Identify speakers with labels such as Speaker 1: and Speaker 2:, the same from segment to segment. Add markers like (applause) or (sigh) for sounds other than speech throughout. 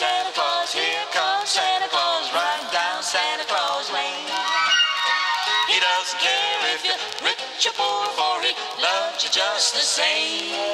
Speaker 1: Santa Claus, here comes Santa Claus, right down Santa Claus Lane. He doesn't care if you're rich or poor, for he loves you just the same.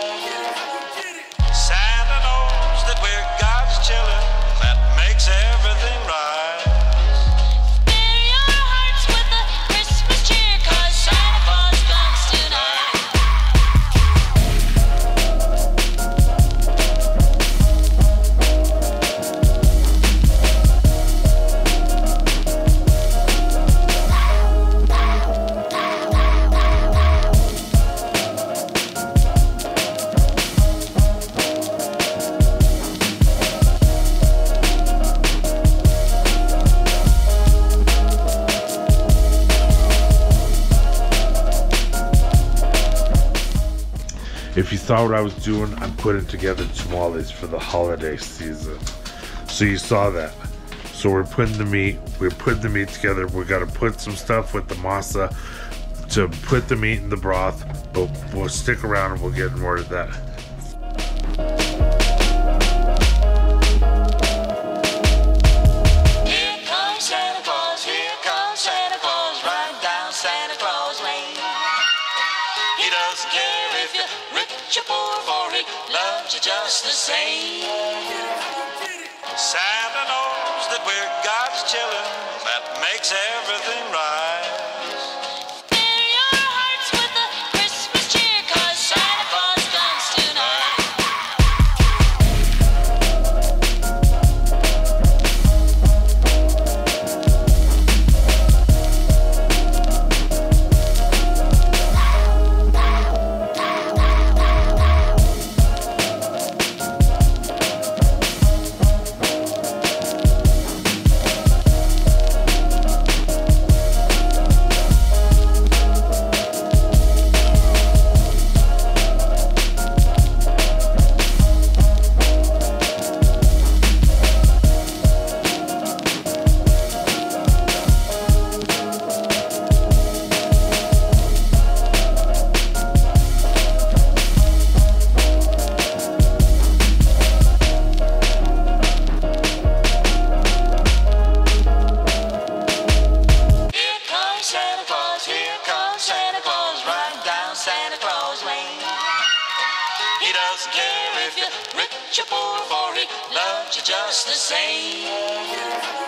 Speaker 2: If you saw what I was doing, I'm putting together tamales for the holiday season. So you saw that. So we're putting the meat, we're putting the meat together. We got to put some stuff with the masa to put the meat in the broth. But we'll stick around and we'll get more of that.
Speaker 1: Rich or poor, for loves you just the same. Santa knows that we're God's children, that makes everything right. He doesn't care if you're rich or poor, for he loves you just the same.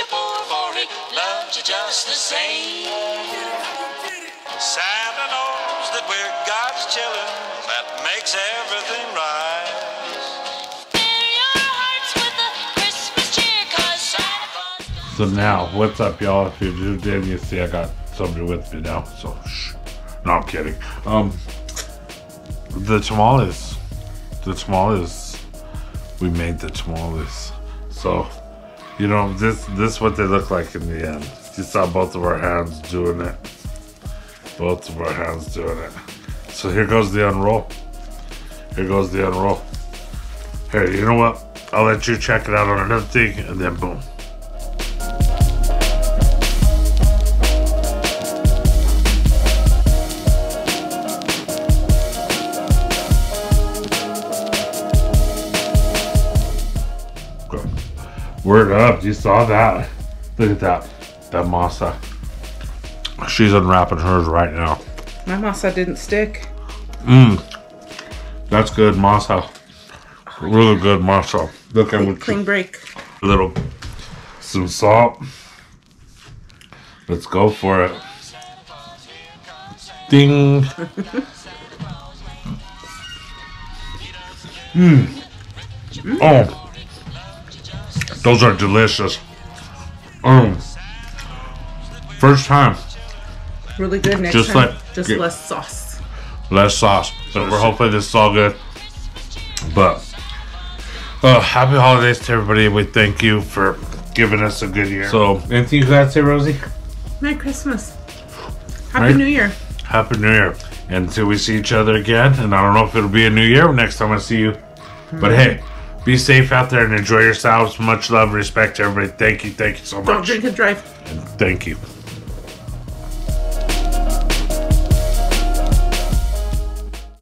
Speaker 1: For loves you just the same. Santa knows that we're God's children, that makes everything right.
Speaker 2: So now, what's up, y'all? If you do, then you see I got somebody with me now. So, shh. No, I'm kidding. Um, the tamales, the tamales, we made the tamales. So, you know, this this what they look like in the end. You saw both of our hands doing it. Both of our hands doing it. So here goes the unroll. Here goes the unroll. Here, you know what? I'll let you check it out on another thing, and then boom. Word up. You saw that. Look at that. That masa. She's unwrapping hers right now.
Speaker 3: My masa didn't stick. Mmm.
Speaker 2: That's good masa. Really good masa. Look at
Speaker 3: Clean, clean break.
Speaker 2: a little some salt. Let's go for it. Ding. (laughs) Mmm. Mm. Oh. Those are delicious. Um. First time,
Speaker 3: Really good next
Speaker 2: Just
Speaker 3: time.
Speaker 2: like-
Speaker 3: just
Speaker 2: yeah.
Speaker 3: less sauce.
Speaker 2: less sauce, but we're hoping this is all good. But uh, happy holidays to everybody. We thank you for giving us a good year. So, anything you guys say, Rosie?
Speaker 3: Merry Christmas. Happy
Speaker 2: Merry-
Speaker 3: New Year.
Speaker 2: Happy New Year. Until we see each other again, and I don't know if it'll be a new year next time I see you. But hey, be safe out there and enjoy yourselves. Much love, respect to everybody. Thank you, thank you so much.
Speaker 3: Don't drink and drive.
Speaker 2: Thank you.